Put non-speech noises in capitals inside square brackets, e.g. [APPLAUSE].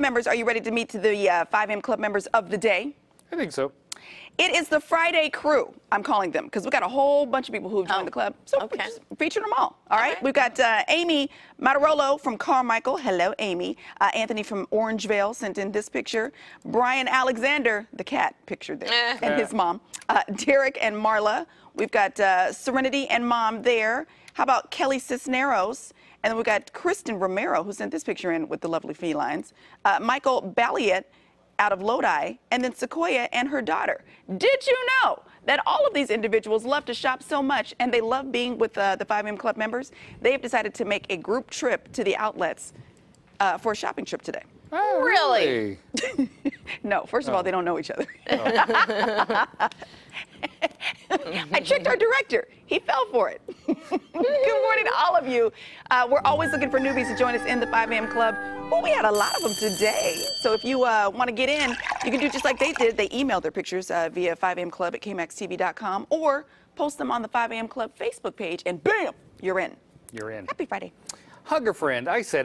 members, are you ready to meet the uh, 5 a.m. Club members of the day? I think so. It is the Friday crew, I'm calling them, because we've got a whole bunch of people who have joined Oh, the club. So okay. we're just featuring them all. All right. right. We've got uh, Amy Matarolo from Carmichael. Hello, Amy. Uh, Anthony from Orangevale sent in this picture. Brian Alexander, the cat pictured there, Eh. and his mom. Uh, Derek and Marla. We've got uh, Serenity and mom there. How about Kelly Cisneros? And then we've got Kristen Romero, who sent this picture in with the lovely felines. Uh, Michael Balliet out of Lodi, and then Sequoia and her daughter. Did you know that all of these individuals love to shop so much and they love being with uh, the 5 a.m. Club members? They have decided to make a group trip to the outlets uh, for a shopping trip today. Oh, Really? [LAUGHS] No, first of all, Oh. they don't know each other. [LAUGHS] [LAUGHS] I checked our director. He fell for it. Good morning all of you. Uh, we're always looking for newbies to join us in the 5 a.m. club. Well, we had a lot of them today. So if you uh, want to get in, you can do just like they did. They emailed their pictures uh, via 5 a.m. club at kmaxtv.com or post them on the 5 a.m. club Facebook page, and bam, you're in. You're in. Happy Friday. Hug a friend. I said.